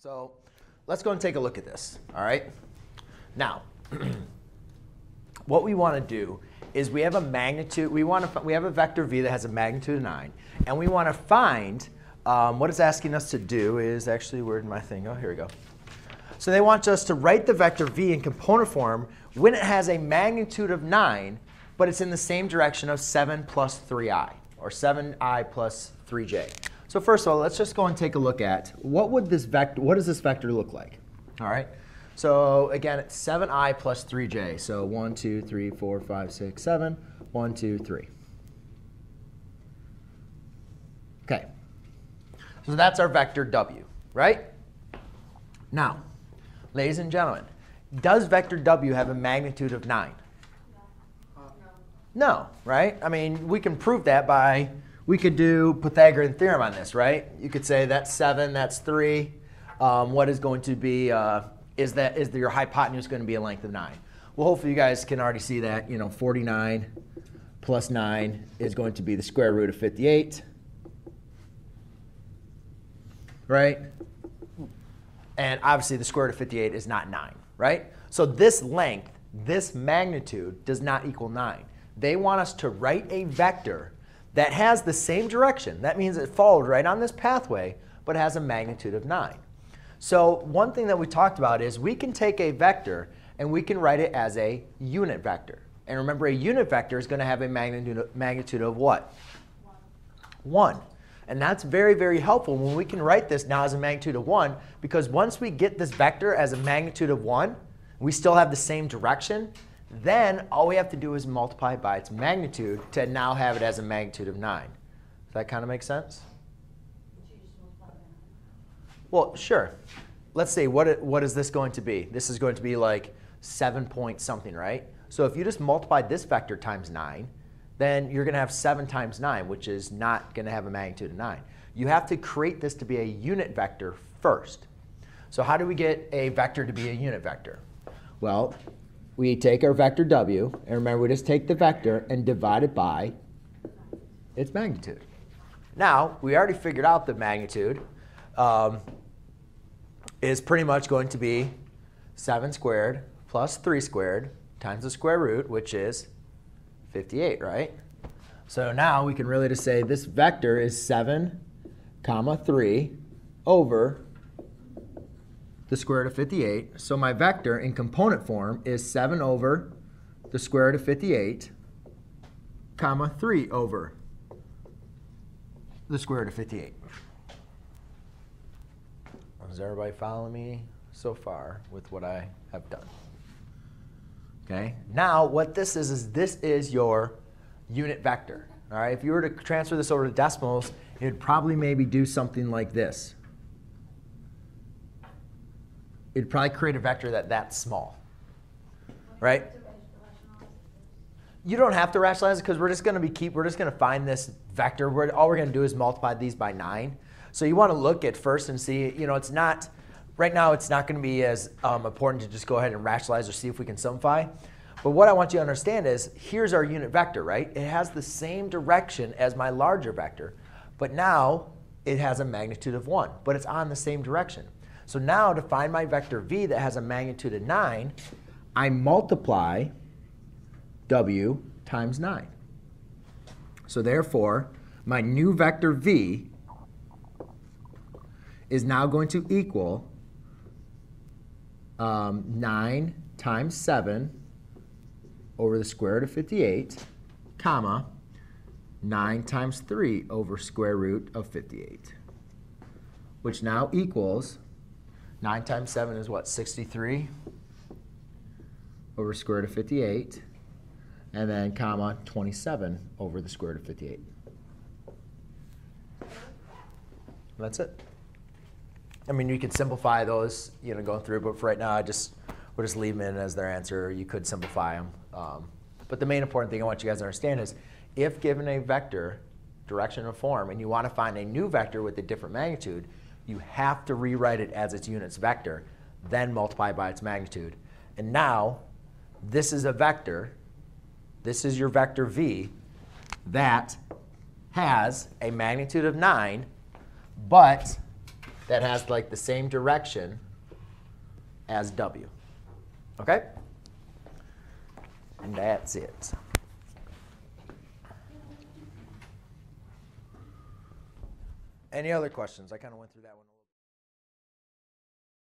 So let's go and take a look at this, all right? Now, what we want to do is we have a magnitude, we want to, we have a vector v that has a magnitude of 9, and we want to find, um, what it's asking us to do is, actually, where did my thing go? Here we go. So they want us to write the vector v in component form when it has a magnitude of 9, but it's in the same direction of 7 plus 3i, or 7i plus 3j. So first of all, let's just go and take a look at what would this vector, what does this vector look like? All right. So again, it's 7i plus 3j. So 1, 2, 3, 4, 5, 6, 7. 1, 2, 3. Okay. So that's our vector w, right? Now, ladies and gentlemen, does vector w have a magnitude of 9? No, right? I mean, we can prove that by we could do Pythagorean theorem on this, right? You could say that's 7, that's 3. Um, what is going to be, uh, is that is your hypotenuse going to be a length of 9? Well, hopefully you guys can already see that, you know, 49 plus 9 is going to be the square root of 58. Right? And obviously the square root of 58 is not 9, right? So this length, this magnitude does not equal 9. They want us to write a vector that has the same direction. That means it followed right on this pathway, but has a magnitude of 9. So one thing that we talked about is we can take a vector and we can write it as a unit vector. And remember, a unit vector is going to have a magnitude, magnitude of what? 1. 1. And that's very, very helpful when we can write this now as a magnitude of 1, because once we get this vector as a magnitude of 1, we still have the same direction, then all we have to do is multiply by its magnitude to now have it as a magnitude of 9. Does that kind of make sense? Well, sure. Let's see, what, what is this going to be? This is going to be like 7 point something, right? So if you just multiply this vector times 9, then you're going to have 7 times 9, which is not going to have a magnitude of 9. You have to create this to be a unit vector first. So how do we get a vector to be a unit vector? Well, we take our vector w, and remember we just take the vector and divide it by its magnitude. Now, we already figured out the magnitude um, is pretty much going to be 7 squared plus 3 squared times the square root, which is 58, right? So now we can really just say this vector is 7 comma 3 over the square root of 58. So my vector in component form is 7 over the square root of 58, comma 3 over the square root of 58. Is everybody following me so far with what I have done? Okay. Now what this is is this is your unit vector. All right. If you were to transfer this over to decimals, it would probably maybe do something like this it'd probably create a vector that that's small, right? You don't have to rationalize it because we're just going to be keep. We're just going to find this vector. We're, all we're going to do is multiply these by nine. So you want to look at first and see. You know, it's not right now. It's not going to be as um, important to just go ahead and rationalize or see if we can simplify. But what I want you to understand is here's our unit vector, right? It has the same direction as my larger vector, but now it has a magnitude of 1, but it's on the same direction. So now to find my vector v that has a magnitude of 9, I multiply w times 9. So therefore, my new vector v is now going to equal um, 9 times 7 over the square root of 58, comma, 9 times 3 over square root of 58, which now equals 9 times 7 is what, 63 over square root of 58, and then comma 27 over the square root of 58. That's it. I mean, you could simplify those, you know, going through, but for right now, I just we'll just leave them in as their answer. You could simplify them. Um, but the main important thing I want you guys to understand is if given a vector, direction, or form, and you want to find a new vector with a different magnitude, you have to rewrite it as its units vector, then multiply by its magnitude. And now, this is a vector. This is your vector v that has a magnitude of 9, but that has like the same direction as W. Okay? And that's it. Any other questions? I kind of went through that one.